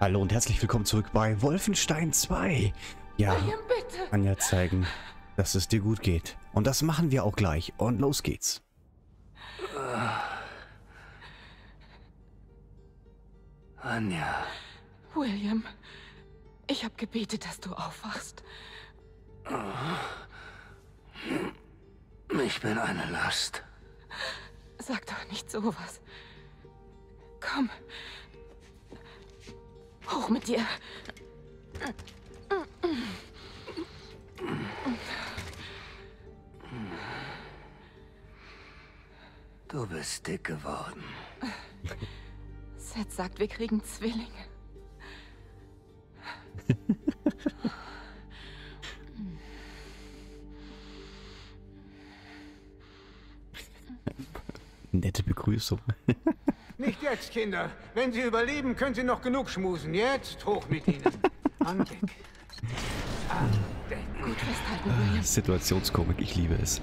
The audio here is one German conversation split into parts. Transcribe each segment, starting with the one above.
Hallo und herzlich willkommen zurück bei Wolfenstein 2. Ja, William, bitte. Anja zeigen, dass es dir gut geht. Und das machen wir auch gleich. Und los geht's. Anja, William, ich habe gebetet, dass du aufwachst. ich bin eine Last. Sag doch nicht sowas. Komm. Hoch mit dir. Du bist dick geworden. Seth sagt, wir kriegen Zwillinge. Nette Begrüßung. Nicht jetzt, Kinder. Wenn Sie überleben, können Sie noch genug schmusen. Jetzt hoch mit Ihnen. An Deck. An Deck. Gut festhalten, William. Situationskomik, ich liebe es.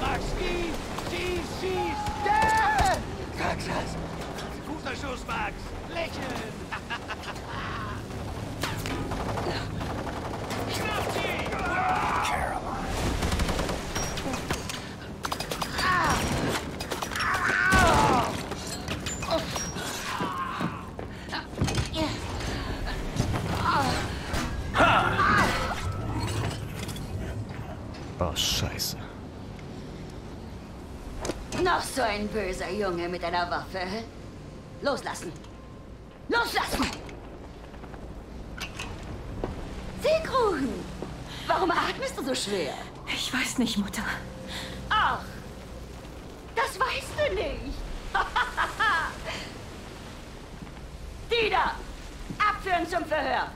Max, schieß! Schieß, schieß! Ja! Sag's das. Guter Schuss, Max! Lächeln! Schnapp sie! Oh, scheiße. Noch so ein böser Junge mit einer Waffe. Loslassen! Loslassen! Seekruhen! Warum atmest du so schwer? Ich weiß nicht, Mutter. Ach, das weißt du nicht. Die da! Abführen zum Verhör!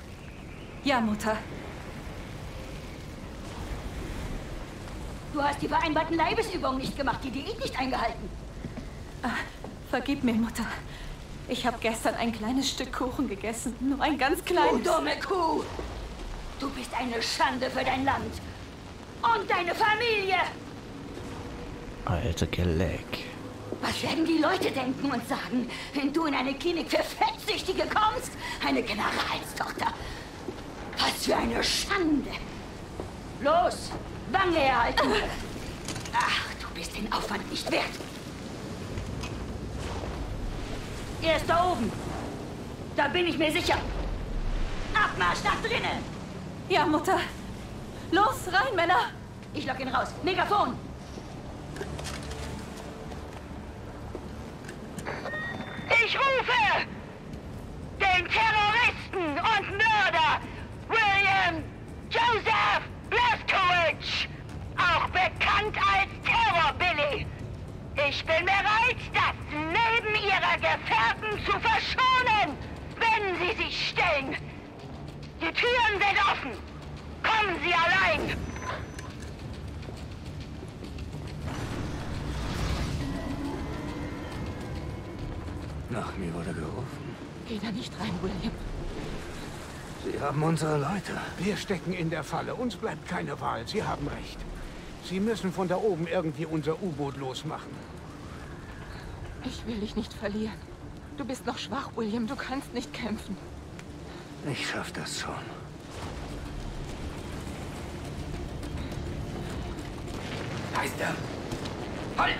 Ja, Mutter. Du hast die vereinbarten Leibesübungen nicht gemacht, die Diät nicht eingehalten. Vergib mir, Mutter. Ich habe gestern ein kleines Stück Kuchen gegessen. Nur ein ganz Du kleines. dumme Kuh! Du bist eine Schande für dein Land. Und deine Familie! Alter Geleck. Was werden die Leute denken und sagen, wenn du in eine Klinik für Fettsüchtige kommst? Eine Generalstochter. Was für eine Schande. Los, Wange herhalten. Ach, du bist den Aufwand nicht wert. Er ist da oben. Da bin ich mir sicher. Abmarsch nach drinnen. Ja, Mutter. Los, rein, Männer. Ich lock ihn raus. Megafon. Ich rufe den Terroristen und Mörder William Joseph Blaskowitz, auch bekannt als Terror Billy. Ich bin bereit, das Leben ihrer Gefährten zu verschonen, wenn sie sich stellen. Die Türen sind offen. Kommen Sie allein. Nach mir wurde gerufen. Geh da nicht rein, William. Sie haben unsere Leute. Wir stecken in der Falle. Uns bleibt keine Wahl. Sie haben recht. Sie müssen von da oben irgendwie unser U-Boot losmachen. Ich will dich nicht verlieren. Du bist noch schwach, William. Du kannst nicht kämpfen. Ich schaff das schon. Da ist er! Halt!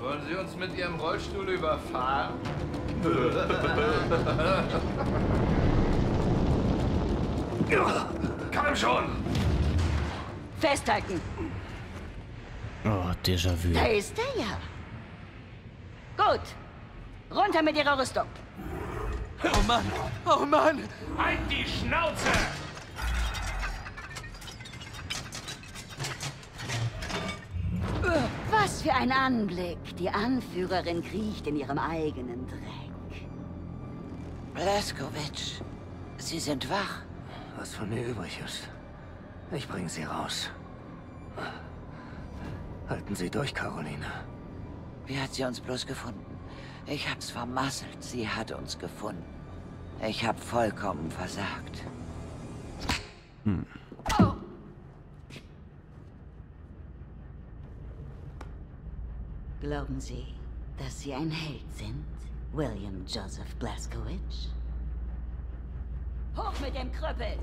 Wollen Sie uns mit Ihrem Rollstuhl überfahren? Komm schon! Festhalten. Oh, Déjà-vu. Da ist er ja. Gut. Runter mit Ihrer Rüstung. Oh Mann! Oh Mann! Halt die Schnauze! Was für ein Anblick. Die Anführerin kriecht in ihrem eigenen Dreck. Blaskowitsch, Sie sind wach. Was von mir übrig ist. Ich bringe Sie raus. Halten Sie durch, Caroline. Wie hat sie uns bloß gefunden? Ich hab's vermasselt. Sie hat uns gefunden. Ich hab vollkommen versagt. Glauben Sie, dass Sie ein Held sind, William Joseph Blaskowitz? Hoch mit dem Krüppel!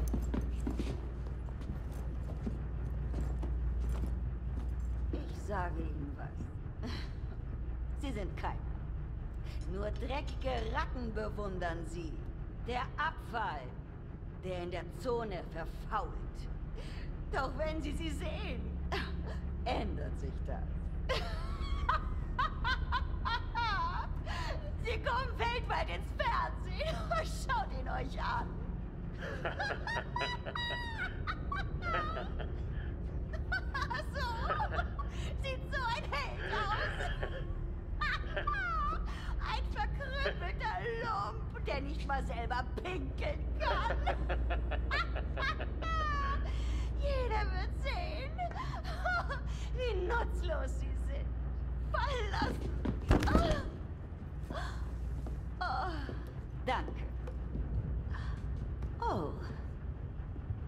Ich sage Ihnen was. Sie sind kein. Nur dreckige Ratten bewundern Sie. Der Abfall, der in der Zone verfault. Doch wenn Sie sie sehen, ändert sich das. Sie kommen weltweit ins Fernsehen. Schaut ihn euch an. So. Sieht so ein Held aus. ein verkrüppelter Lump, der nicht mal selber pinkeln kann. Jeder wird sehen, wie nutzlos sie sind. Fallen lassen. Oh, danke. Oh.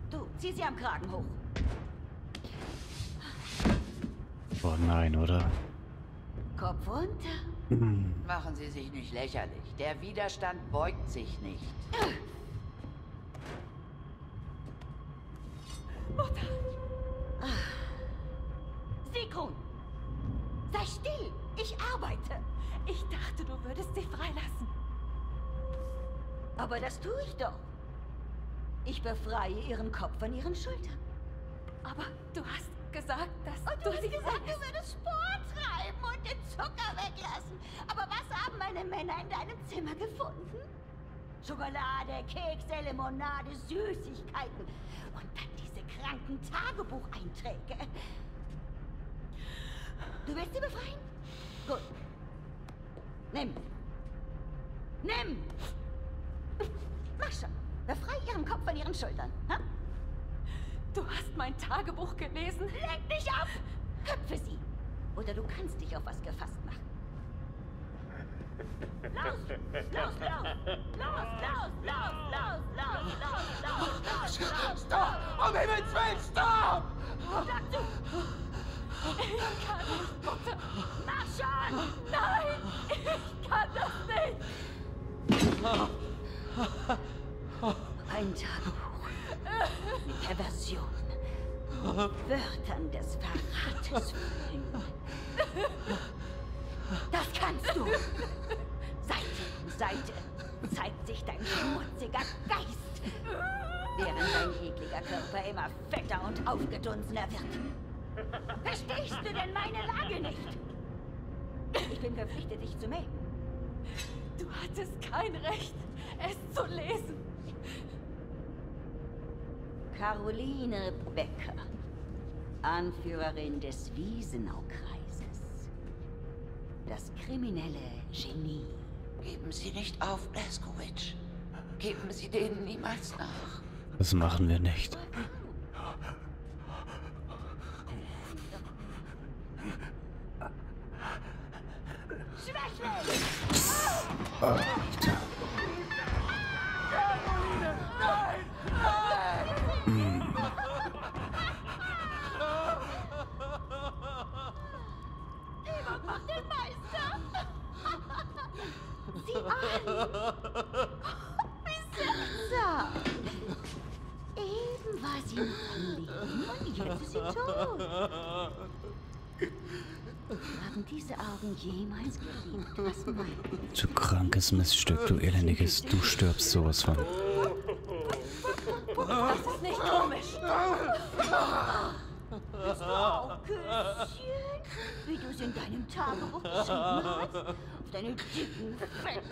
Du, zieh sie am Kragen hoch. Oh nein, oder? Kopf runter. Machen Sie sich nicht lächerlich. Der Widerstand beugt sich nicht. Sigrun! Sei still! Ich arbeite! Ich dachte, du würdest sie freilassen. Aber das tue ich doch. Ich befreie ihren Kopf von ihren Schultern. Aber du hast gesagt, dass Und du du hast gesagt, du würdest Sport treiben und den Zucker weglassen. Aber was haben meine Männer in deinem Zimmer gefunden? Schokolade, Kekse, Limonade, Süßigkeiten. Und dann diese kranken Tagebucheinträge. Du willst sie befreien? Gut. Nimm. Nimm! Mach schon. Befrei ihren Kopf von ihren Schultern. Ha? Du hast mein Tagebuch gelesen. Lenk dich ab! Köpfe sie! Oder du kannst dich auf was gefasst machen. Los! Los, los! Los, los, los, los, los, los, los, los, los! Stopp! Um Himmels Willen, stopp! Sag zu! Ich kann nicht, Mutter. Mach schon! Nein, ich kann das nicht. Ein Tagebuch. Perversion. Wörtern des Verrates füllen. Das kannst du! Seite um Seite zeigt sich dein schmutziger Geist, während dein ekliger Körper immer fetter und aufgedunsener wird. Verstehst du denn meine Lage nicht? Ich bin verpflichtet, dich zu mähen. Du hattest kein Recht, es zu lesen. Caroline Becker, Anführerin des Wiesenaukreises. Das kriminelle Genie. Geben Sie nicht auf, Blaskowitz. Geben Sie denen niemals nach. Das machen wir nicht. Miststück, du elendiges. Du stirbst sowas von. Das ist nicht komisch. auch, Küsschen? Wie du es in deinem Tagebuch geschrieben hast? Auf deine dicken, fetten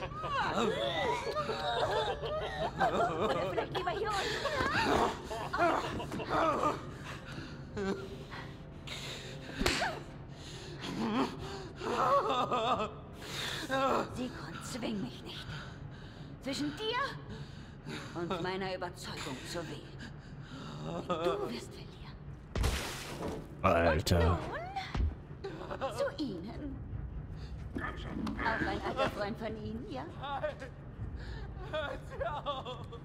Zwing mich nicht. Zwischen dir und meiner Überzeugung zu Weh. Du wirst verlieren. Alter. Und nun zu Ihnen. Auch ein alter Freund von Ihnen, ja?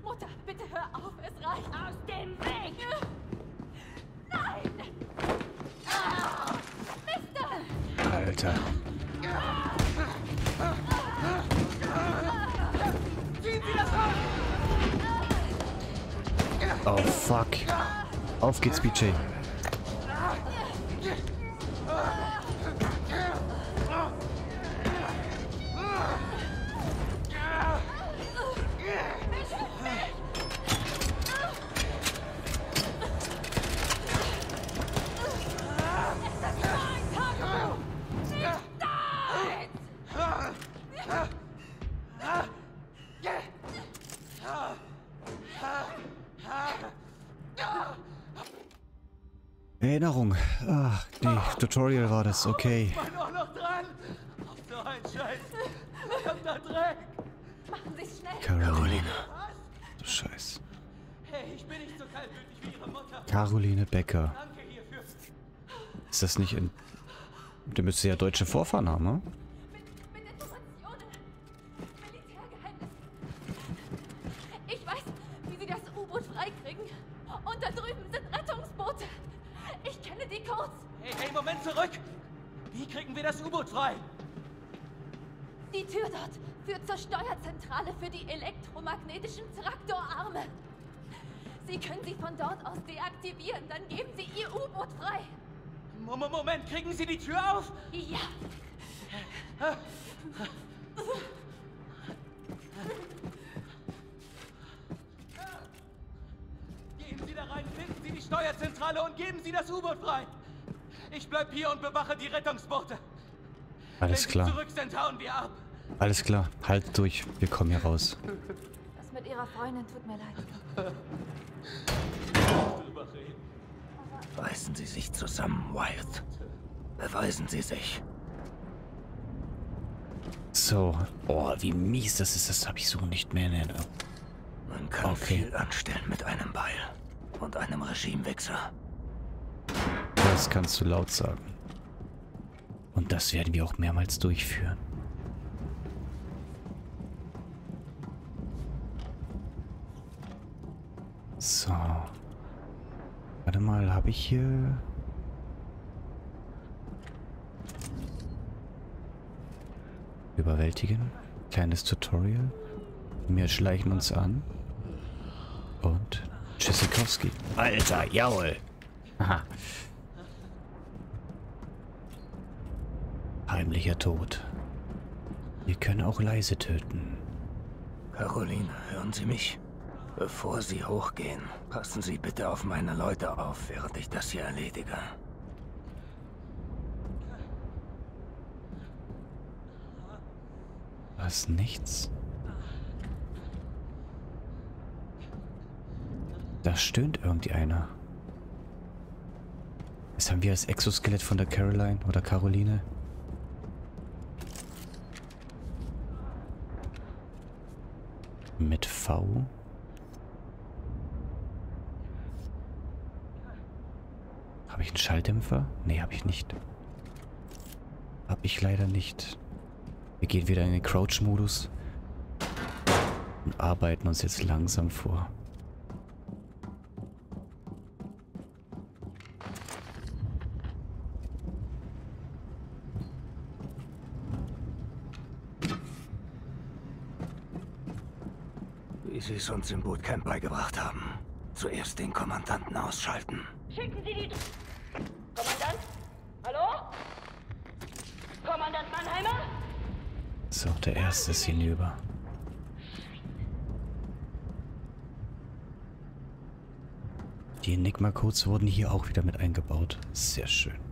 Mutter, bitte hör auf, es reicht. Aus dem Weg! Nein! Ah, Mister! Alter. Ah. Oh, fuck. Auf geht's, BJ. Erinnerung. Ah, nee, Tutorial war das, okay. bin auch noch dran. Auf so einen Scheiß. Verdammter Dreck. Machen Sie es schnell. Caroline. Du Scheiß. Hey, ich bin nicht so kaltblütig wie Ihre Mutter. Caroline Becker. Danke hierfür. Ist das nicht in... Der müsste ja deutsche Vorfahren haben, ne? Frei? Die Tür dort führt zur Steuerzentrale für die elektromagnetischen Traktorarme. Sie können sie von dort aus deaktivieren. Dann geben Sie Ihr U-Boot frei. Mo- Mo- Moment, kriegen Sie die Tür auf? Ja. Gehen Sie da rein, finden Sie die Steuerzentrale und geben Sie das U-Boot frei. Ich bleib hier und bewache die Rettungsboote. Alles klar. Alles klar. Halt durch. Wir kommen hier raus. Das mit Ihrer Freundin tut mir leid. Reißen Sie sich zusammen, Wyatt. Beweisen Sie sich. So. Oh, wie mies das ist. Das habe ich so nicht mehr in Erinnerung. Man kann Okay. viel anstellen mit einem Beil und einem Regimewechsel. Das kannst du laut sagen. Und das werden wir auch mehrmals durchführen. So. Warte mal, habe ich hier... Überwältigen. Kleines Tutorial. Wir schleichen uns an. Und Tschüssikowski. Alter, jawohl. Aha. Heimlicher Tod. Wir können auch leise töten. Caroline, hören Sie mich? Bevor Sie hochgehen, passen Sie bitte auf meine Leute auf, während ich das hier erledige. Was? Nichts? Da stöhnt irgendwie einer. Das haben wir das Exoskelett von der Caroline oder Caroline. Mit V. Habe ich einen Schalldämpfer? Nee, habe ich nicht. Habe ich leider nicht. Wir gehen wieder in den Crouch-Modus und arbeiten uns jetzt langsam vor. Wie Sie es uns im Bootcamp beigebracht haben. Zuerst den Kommandanten ausschalten. Schicken Sie die... Kommandant? Hallo? Kommandant Mannheimer? So, der erste ist hinüber. Die Enigma-Codes wurden hier auch wieder mit eingebaut. Sehr schön.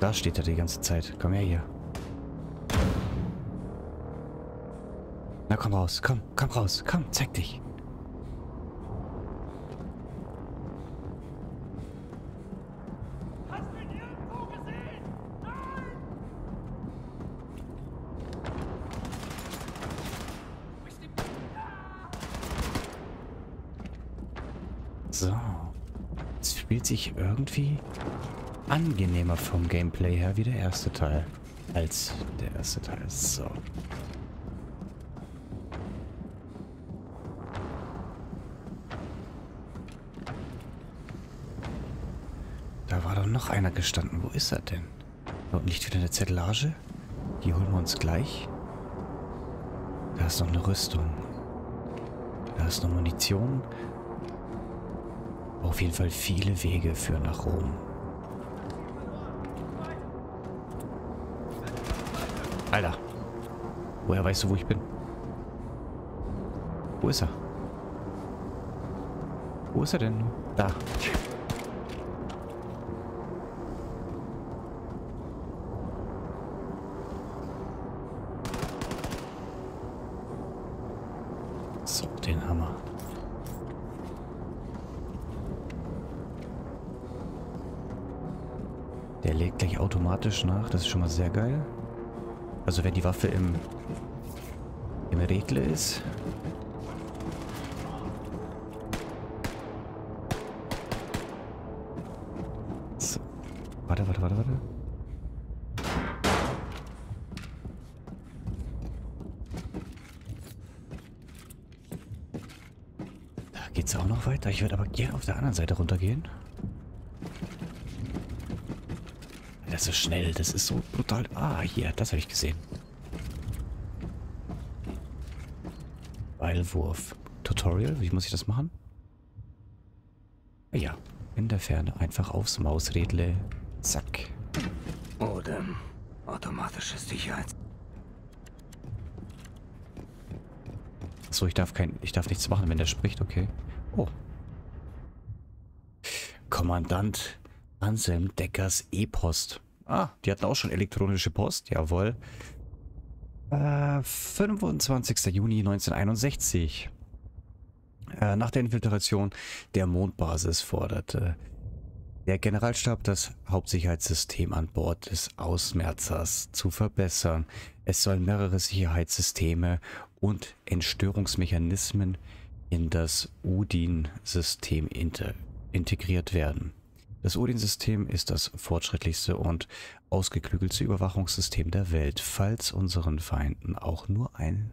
Da steht er die ganze Zeit. Komm her hier. Na komm raus, komm, komm raus, komm, zeig dich. So. Es fühlt sich irgendwie angenehmer vom Gameplay her wie der erste Teil. Als der erste Teil. So. Da war doch noch einer gestanden. Wo ist er denn? Und nicht wieder eine Zettelage? Die holen wir uns gleich. Da ist noch eine Rüstung. Da ist noch Munition. Auf jeden Fall viele Wege führen nach Rom. Alter. Woher weißt du, wo ich bin? Wo ist er? Wo ist er denn? Da. So, den Hammer. Der legt gleich automatisch nach. Das ist schon mal sehr geil. Also wenn die Waffe im, im Rädle ist. So. Warte, warte, warte, warte. Da geht's auch noch weiter. Ich würde aber gerne auf der anderen Seite runtergehen. Das ist schnell, das ist so brutal. Ah, hier, das habe ich gesehen. Beilwurf. Tutorial, wie muss ich das machen? Ja, in der Ferne einfach aufs Mausrädle. Zack. Oder automatisches Sicherheits... So, ich darf kein, ich darf nichts machen, wenn der spricht, okay. Oh. Kommandant Anselm Deckers E-Post. Ah, die hatten auch schon elektronische Post, jawohl. Äh, 25. Juni 1961. Äh, nach der Infiltration der Mondbasis forderte der Generalstab das Hauptsicherheitssystem an Bord des Ausmerzers zu verbessern. Es sollen mehrere Sicherheitssysteme und Entstörungsmechanismen in das Udin-System integriert werden. Das Odin-System ist das fortschrittlichste und ausgeklügelte Überwachungssystem der Welt. Falls unseren Feinden auch nur ein,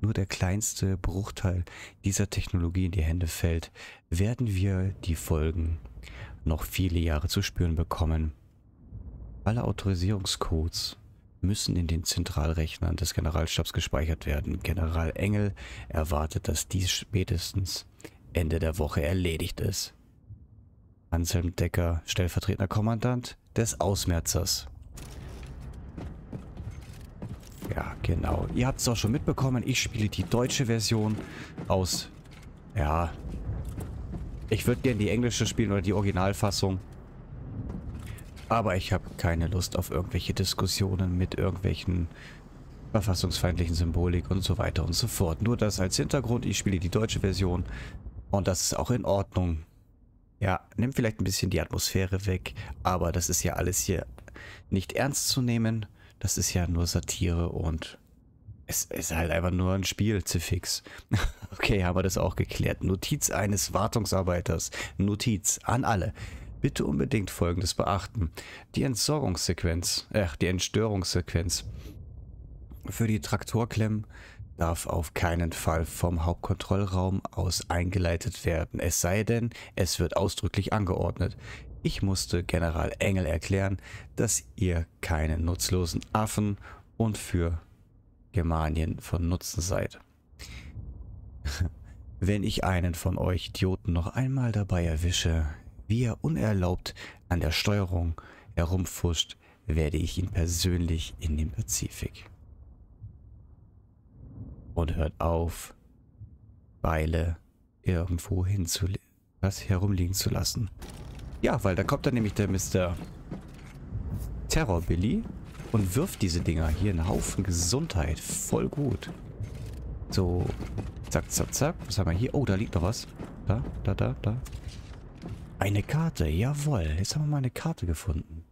nur der kleinste Bruchteil dieser Technologie in die Hände fällt, werden wir die Folgen noch viele Jahre zu spüren bekommen. Alle Autorisierungscodes müssen in den Zentralrechnern des Generalstabs gespeichert werden. General Engel erwartet, dass dies spätestens Ende der Woche erledigt ist. Anselm Decker, stellvertretender Kommandant des Ausmerzers. Ja, genau. Ihr habt es auch schon mitbekommen. Ich spiele die deutsche Version aus... Ja. Ich würde gerne die englische spielen oder die Originalfassung. Aber ich habe keine Lust auf irgendwelche Diskussionen mit irgendwelchen verfassungsfeindlichen Symbolik und so weiter und so fort. Nur das als Hintergrund. Ich spiele die deutsche Version. Und das ist auch in Ordnung. Ja, nimmt vielleicht ein bisschen die Atmosphäre weg, aber das ist ja alles hier nicht ernst zu nehmen. Das ist ja nur Satire und es ist halt einfach nur ein Spiel, Zifix. okay, haben wir das auch geklärt. Notiz eines Wartungsarbeiters. Notiz an alle. Bitte unbedingt Folgendes beachten. Die Entsorgungssequenz, äh, die Entstörungssequenz für die Traktorklemmen darf auf keinen Fall vom Hauptkontrollraum aus eingeleitet werden, es sei denn, es wird ausdrücklich angeordnet. Ich musste General Engel erklären, dass ihr keine nutzlosen Affen und für Germanien von Nutzen seid. Wenn ich einen von euch Idioten noch einmal dabei erwische, wie er unerlaubt an der Steuerung herumfuscht, werde ich ihn persönlich in den Pazifik und hört auf, Beile irgendwo hinzu was herumliegen zu lassen. Ja, weil da kommt dann nämlich der Mr. Terror Billy und wirft diese Dinger hier einen Haufen Gesundheit. Voll gut. So, zack, zack, zack. Was haben wir hier? Oh, da liegt noch was. Da, da, da, da. Eine Karte, jawohl. Jetzt haben wir mal eine Karte gefunden.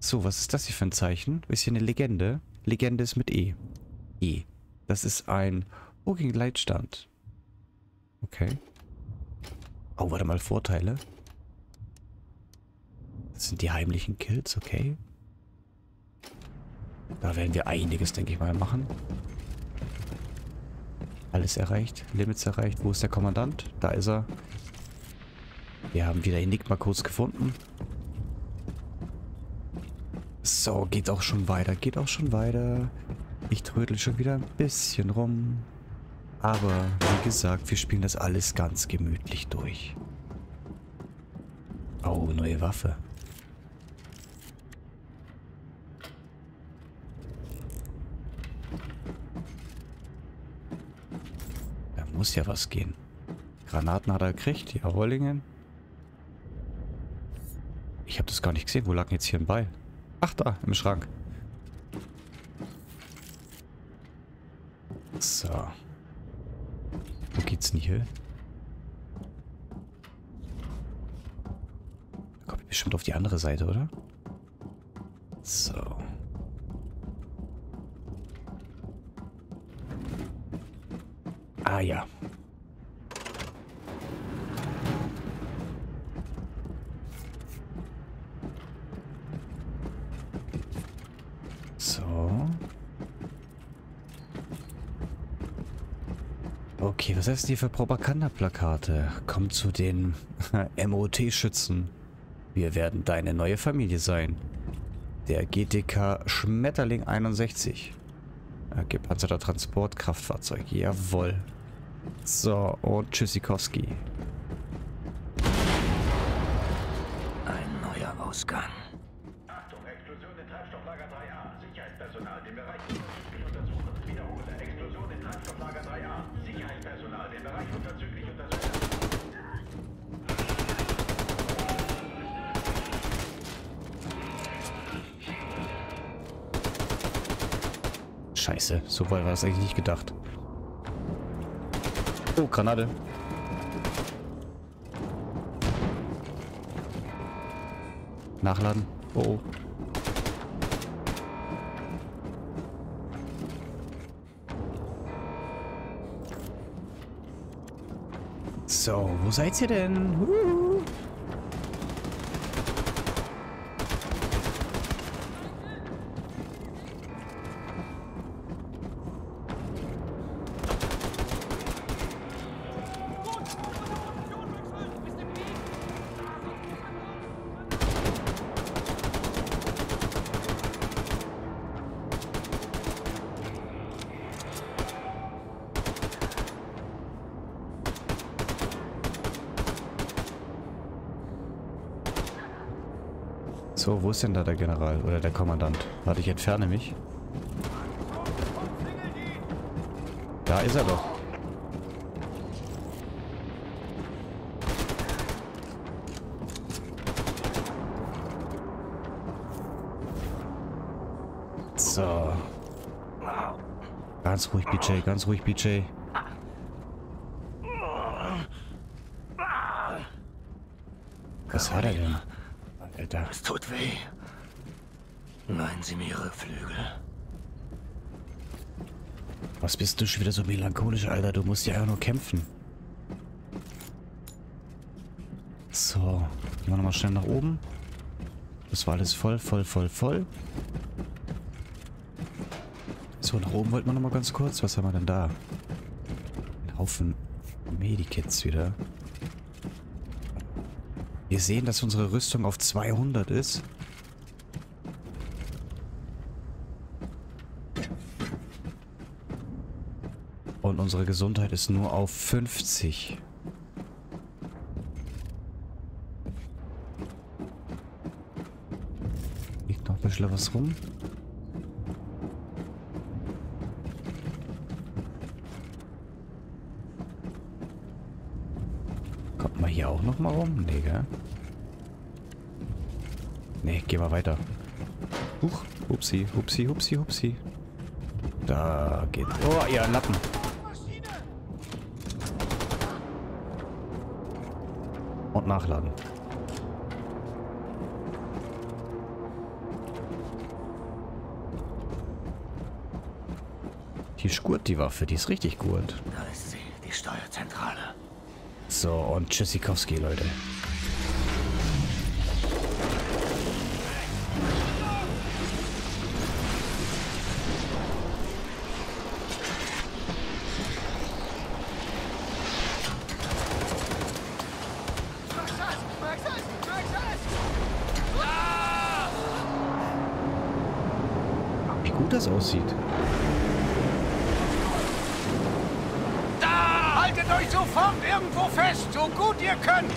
So, was ist das hier für ein Zeichen? Ist hier eine Legende? Legende ist mit E. E. Das ist ein Walking Leitstand. Okay. Oh, warte mal, Vorteile. Das sind die heimlichen Kills, okay. Da werden wir einiges, denke ich mal, machen. Alles erreicht, Limits erreicht. Wo ist der Kommandant? Da ist er. Wir haben wieder Enigma-Codes gefunden. So, geht auch schon weiter, geht auch schon weiter. Ich trödel schon wieder ein bisschen rum. Aber, wie gesagt, wir spielen das alles ganz gemütlich durch. Oh, neue Waffe. Da muss ja was gehen. Granaten hat er gekriegt, ja, Rollingen. Ich habe das gar nicht gesehen. Wo lag jetzt hier ein Ball? Ach, da, im Schrank. So. Wo geht's denn hier? Da kommt bestimmt auf die andere Seite, oder? So. Ah ja. So. Okay, was heißt die für Propagandaplakate? Komm zu den MOT-Schützen. Wir werden deine neue Familie sein. Der GTK Schmetterling 61. Äh, gepanzerter Transportkraftfahrzeug. Jawohl. So, und Tschüssikowski. Weit war das eigentlich nicht gedacht. Oh, Granate. Nachladen. Oh. oh. So, wo seid ihr denn? Huhu. So, wo ist denn da der General oder der Kommandant? Warte, ich entferne mich. Da ist er doch. So. Ganz ruhig, BJ, ganz ruhig, BJ. Was hat er denn? Alter. Es tut weh. Leihen Sie mir Ihre Flügel. Was bist du schon wieder so melancholisch, Alter? Du musst ja einfach nur kämpfen. So. Gehen wir nochmal schnell nach oben. Das war alles voll, voll, voll, voll. So, nach oben wollten wir nochmal ganz kurz. Was haben wir denn da? Ein Haufen Medikits wieder. Wir sehen, dass unsere Rüstung auf 200 ist. Unsere Gesundheit ist nur auf 50. Liegt noch ein bisschen was rum. Kommt mal hier auch noch mal rum? Nee, gell? Nee, geh mal weiter. Huch, hupsi, hupsi, hupsi, hupsi. Da geht... Oh, ein Lappen. Und nachladen. Die ist gut, die Waffe. Die ist richtig gut. Da ist sie, die Steuerzentrale. So, und Tschüssikowski, Leute. Wie gut das aussieht. Da! Haltet euch sofort irgendwo fest, so gut ihr könnt!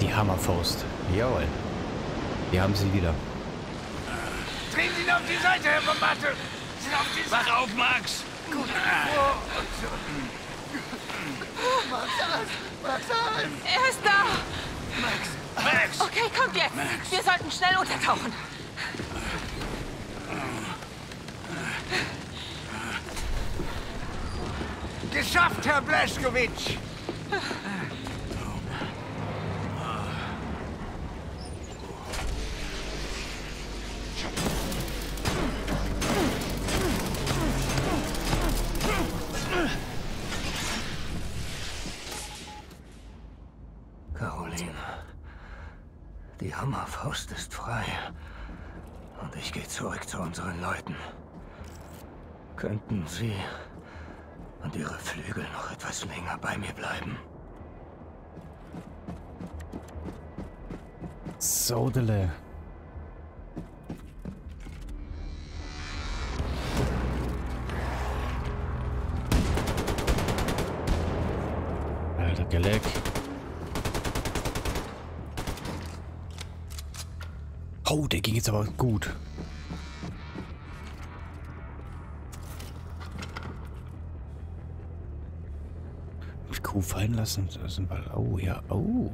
Die Hammerfaust. Jawohl. Wir haben sie wieder. Drehen Sie ihn auf die Seite, Herr Bombatte! Sie auf die Seite! Wach auf, Max! Gut. Er ist da! Max! Okay, kommt jetzt! Wir sollten schnell untertauchen. Geschafft, Herr Blaschkowitsch! Sie und Ihre Flügel noch etwas länger bei mir bleiben? Sodele. Alter, Geleck. Oh, der ging jetzt aber gut. Fallen lassen. Das. Oh, ja. Oh.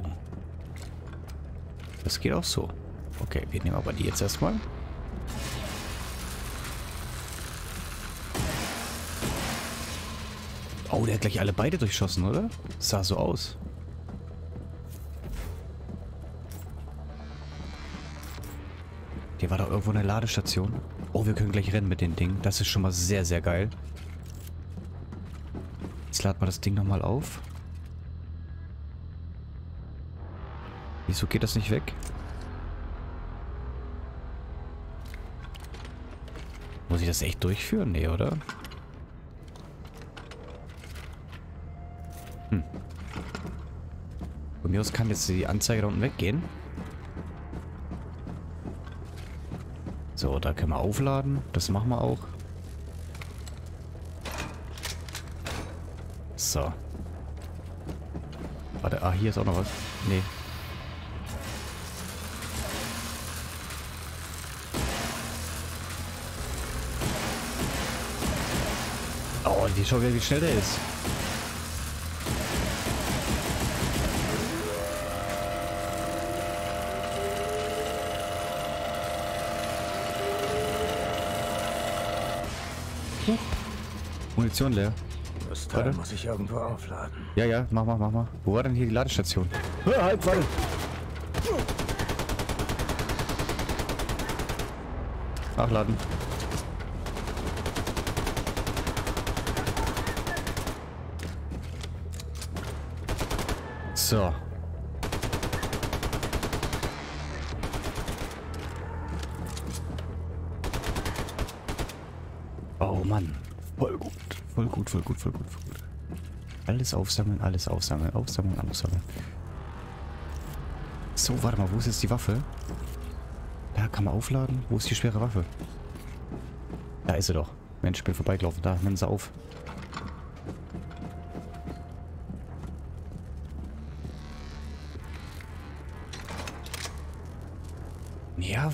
Das geht auch so. Okay, wir nehmen aber die jetzt erstmal. Oh, der hat gleich alle beide durchschossen, oder? sah so aus. Hier war da irgendwo eine Ladestation. Oh, wir können gleich rennen mit den Dingen. Das ist schon mal sehr, sehr geil. Jetzt laden wir das Ding nochmal auf. Wieso geht das nicht weg? Muss ich das echt durchführen? Nee, oder? Hm. Von mir aus kann jetzt die Anzeige da unten weggehen. So, da können wir aufladen. Das machen wir auch. So. Warte, ah, hier ist auch noch was. Nee. Schau wie schnell der ist. Huch. Munition leer. Das Teil Warte. muss ich irgendwo aufladen. Ja, ja, mach mal, mach mal. Wo war denn hier die Ladestation? Hör, halt, warte. Nachladen. So. Oh Mann. Voll gut. Voll gut, voll gut, voll gut, voll gut. Alles aufsammeln, alles aufsammeln, aufsammeln, aufsammeln. So, warte mal, wo ist jetzt die Waffe? Da kann man aufladen. Wo ist die schwere Waffe? Da ist sie doch. Mensch, ich bin vorbeigelaufen. Da, nimm sie auf.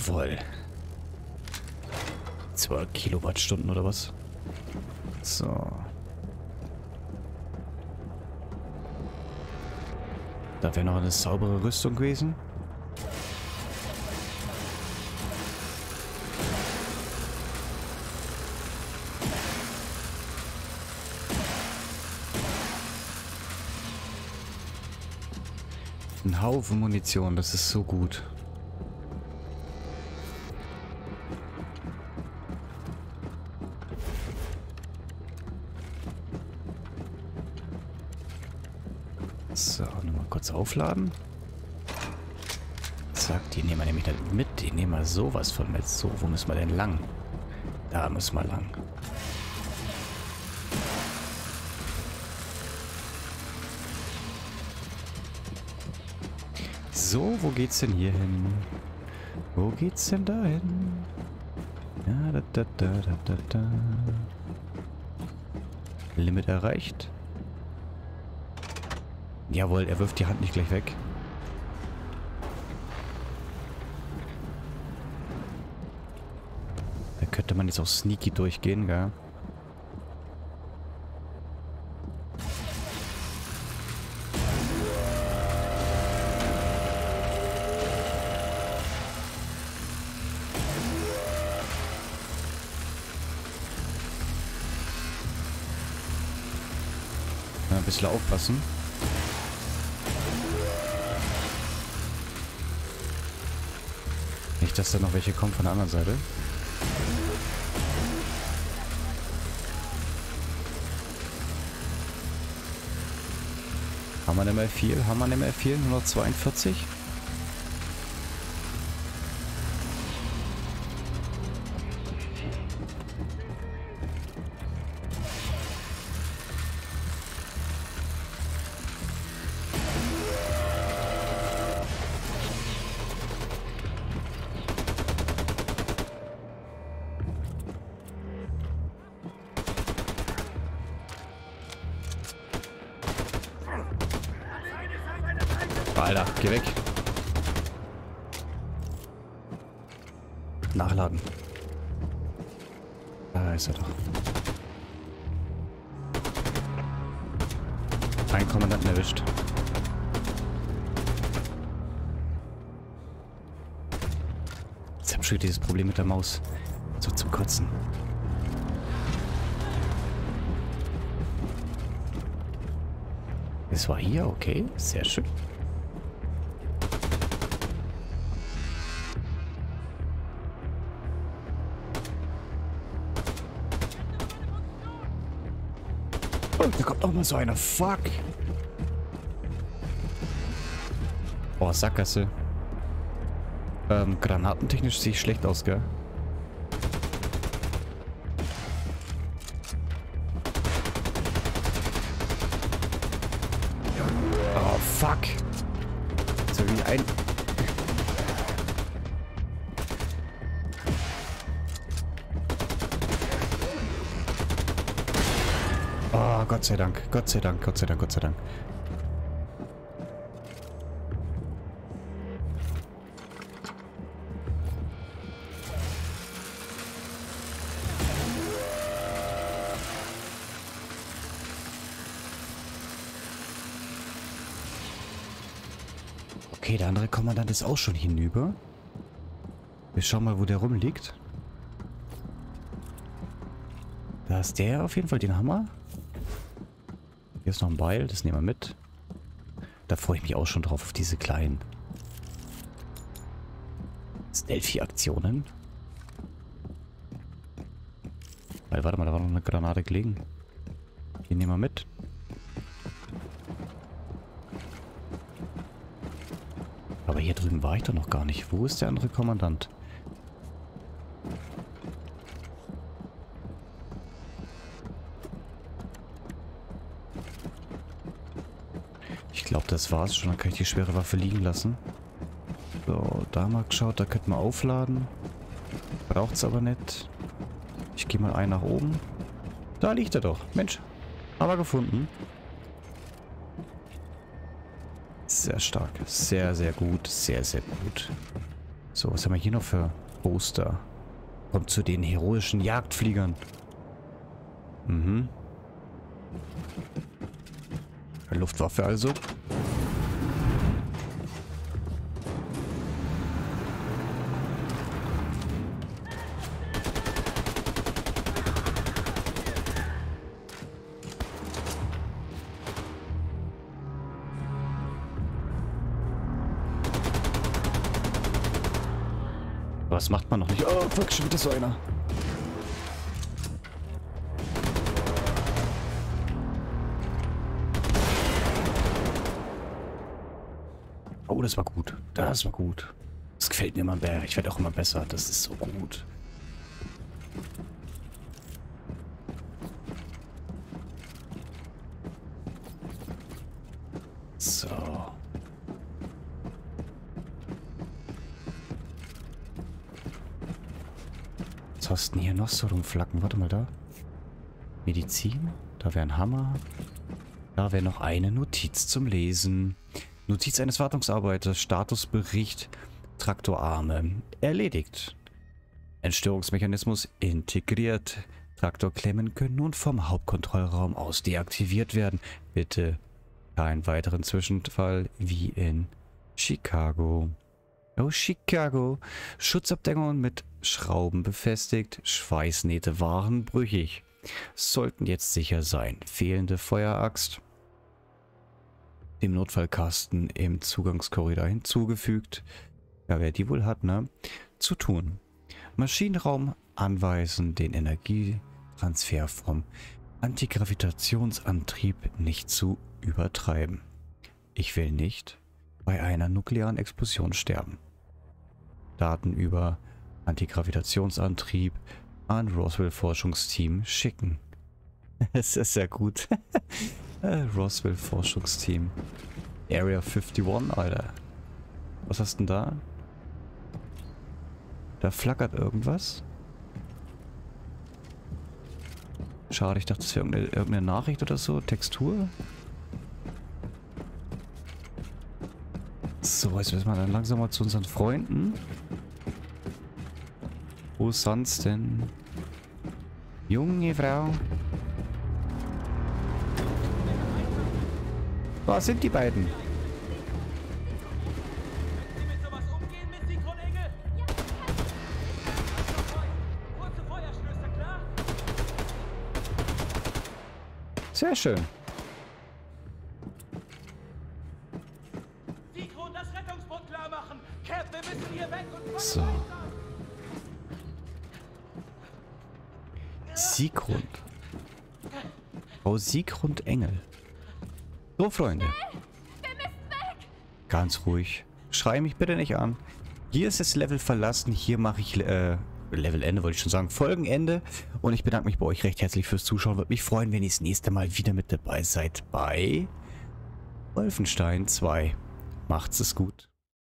Jawohl. 2 Kilowattstunden oder was? So. Da wäre noch eine saubere Rüstung gewesen. Ein Haufen Munition, das ist so gut. Aufladen. Zack, die nehmen wir nämlich nicht mit. Die nehmen wir sowas von mit. So, wo müssen wir denn lang? Da müssen wir lang. So, wo geht's denn hier hin? Wo geht's denn da hin? Ja, da, da, da, da, da, da. Limit erreicht. Jawohl, er wirft die Hand nicht gleich weg. Da könnte man jetzt auch sneaky durchgehen, gell? Ein bisschen aufpassen. Nicht, dass da noch welche kommen von der anderen Seite. Haben wir nicht mehr viel? Haben wir nicht mehr viel? Nur noch 42? Nachladen. Da ist er doch. Ein Kommandanten erwischt. Jetzt hab ich schon dieses Problem mit der Maus. So zum Kotzen. Es war hier, okay. Sehr schön. Da kommt noch mal so einer. Fuck. Oh, Sackgasse. Ähm, granatentechnisch sehe ich schlecht aus, gell? Gott sei Dank. Gott sei Dank, Gott sei Dank. Okay, der andere Kommandant ist auch schon hinüber. Wir schauen mal, wo der rumliegt. Da ist der auf jeden Fall, den Hammer. Ist noch ein Beil, das nehmen wir mit. Da freue ich mich auch schon drauf, auf diese kleinen Stealthy-Aktionen. Weil, warte mal, da war noch eine Granate gelegen. Die nehmen wir mit. Aber hier drüben war ich doch noch gar nicht. Wo ist der andere Kommandant? Das war's schon. Dann kann ich die schwere Waffe liegen lassen. So, da mal geschaut. Da könnte man aufladen. Braucht's aber nicht. Ich gehe mal ein nach oben. Da liegt er doch. Mensch. Haben wir gefunden. Sehr stark. Sehr, sehr gut. Sehr, sehr gut. So, was haben wir hier noch für Poster? Kommt zu den heroischen Jagdfliegern. Mhm. Luftwaffe also. Fuck, schon wieder so einer. Oh, das war gut. Das war gut. Das gefällt mir immer mehr. Ich werde auch immer besser. Das ist so gut. So. Was hast du denn hier noch so rumflacken? Warte mal da. Medizin. Da wäre ein Hammer. Da wäre noch eine Notiz zum Lesen. Notiz eines Wartungsarbeiters. Statusbericht. Traktorarme. Erledigt. Entstörungsmechanismus integriert. Traktorklemmen können nun vom Hauptkontrollraum aus deaktiviert werden. Bitte keinen weiteren Zwischenfall wie in Chicago. Oh, Chicago. Schutzabdeckungen mit Schrauben befestigt. Schweißnähte waren brüchig. Sollten jetzt sicher sein. Fehlende Feueraxt. Dem Notfallkasten im Zugangskorridor hinzugefügt. Ja, wer die wohl hat, ne? Zu tun. Maschinenraum anweisen, den Energietransfer vom Antigravitationsantrieb nicht zu übertreiben. Ich will nicht bei einer nuklearen Explosion sterben. Daten über Antigravitationsantrieb an Roswell Forschungsteam schicken. Es ist sehr gut. Äh, Roswell Forschungsteam. Area 51, Alter. Was hast denn da? Da flackert irgendwas. Schade, ich dachte, das wäre irgendeine, irgendeine Nachricht oder so. Textur. So, jetzt müssen wir dann langsam mal zu unseren Freunden. Wo sonst denn? Junge Frau. Was sind die beiden? Sie mit Frau Siegrund Engel. So, Freunde. Ganz ruhig. Schrei mich bitte nicht an. Hier ist das Level verlassen. Hier mache ich äh, Levelende, wollte ich schon sagen. Folgenende. Und ich bedanke mich bei euch recht herzlich fürs Zuschauen. Würde mich freuen, wenn ihr das nächste Mal wieder mit dabei seid bei Wolfenstein 2. Macht's es gut.